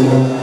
Senhor.